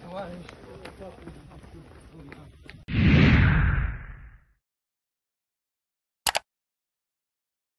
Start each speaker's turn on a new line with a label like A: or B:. A: Давай.